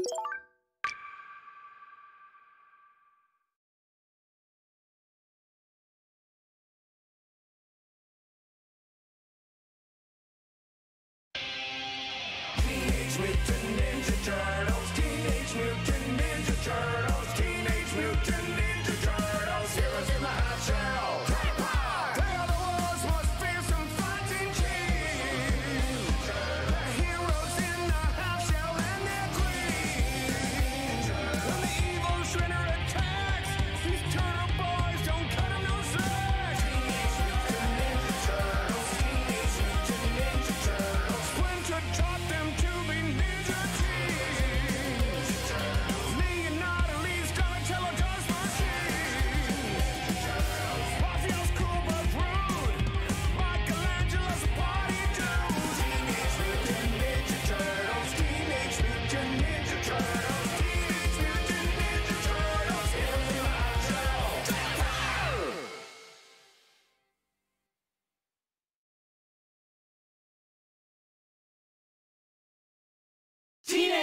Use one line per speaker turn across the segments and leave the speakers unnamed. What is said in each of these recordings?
you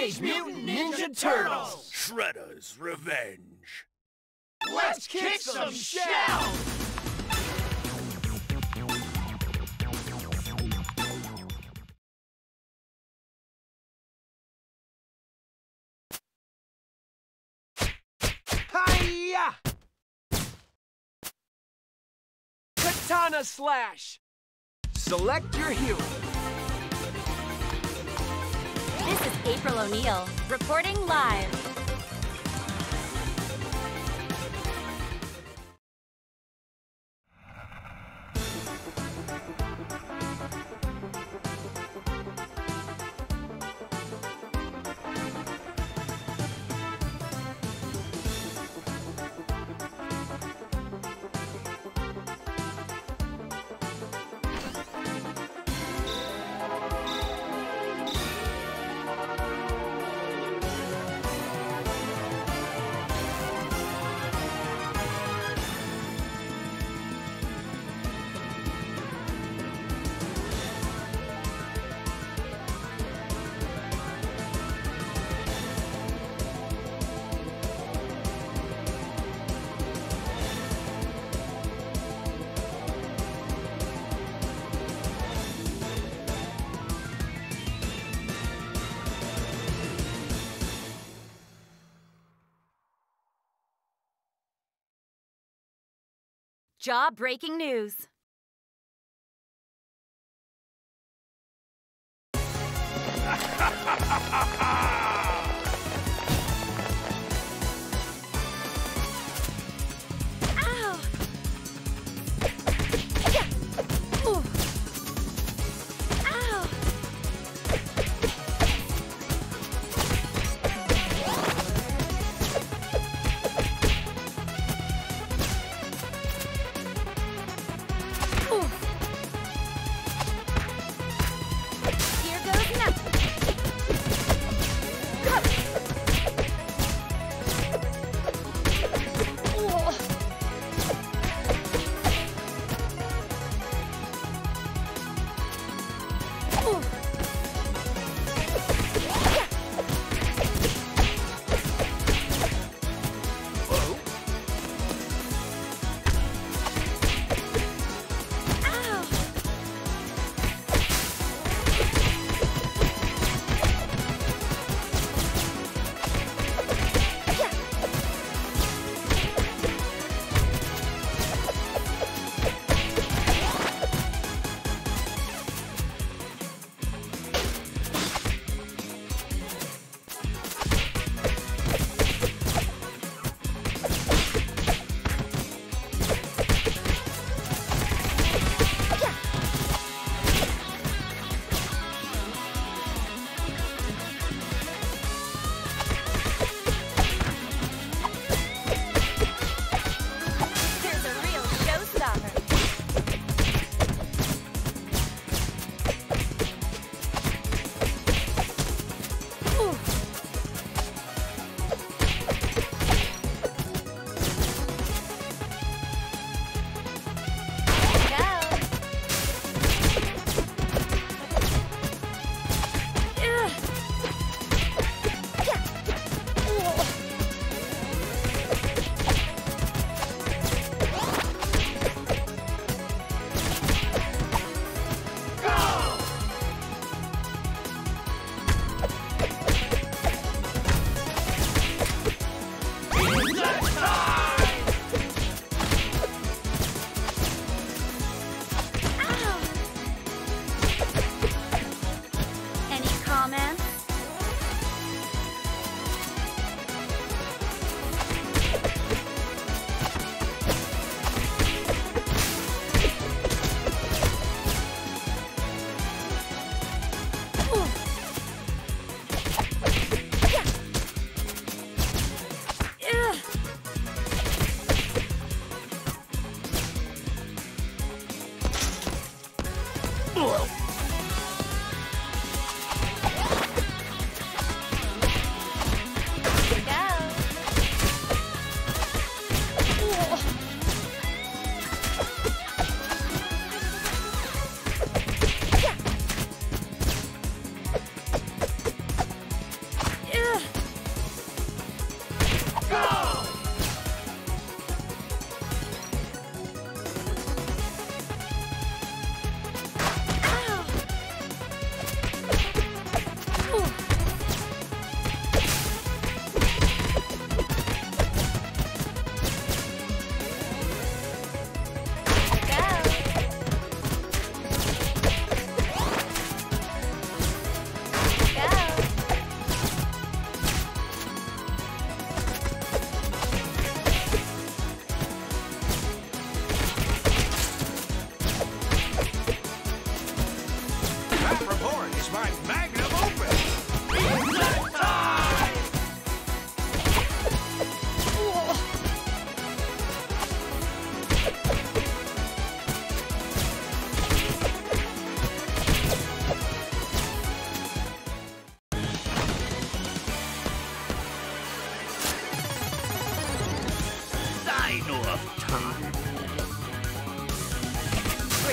Teenage Mutant Ninja Turtles!
Shredder's Revenge.
Let's kick some shells! Katana Slash! Select your hero.
This is April O'Neil, reporting live. jaw-breaking news.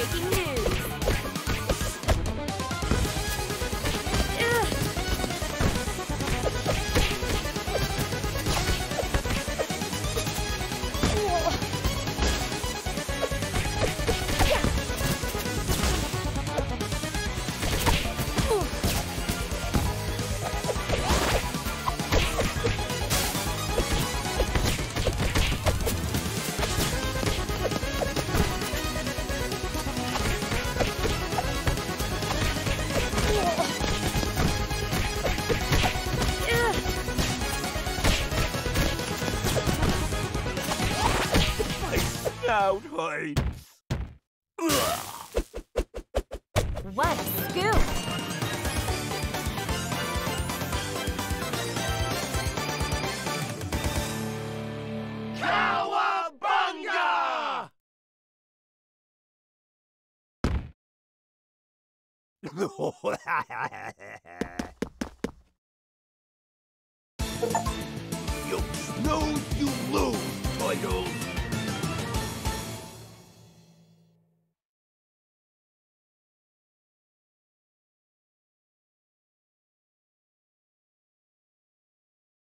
Breaking news.
Snout hurts.
What a scoop!
Cowabunga!
you snooze, you lose, Toidles.